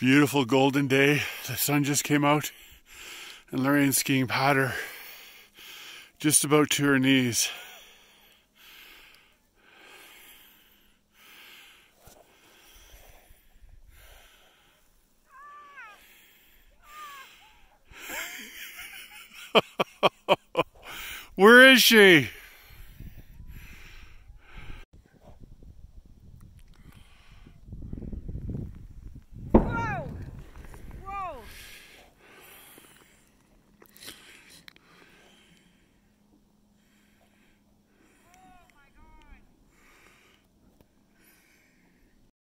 Beautiful golden day. The sun just came out, and Lorraine's skiing powder just about to her knees. Where is she?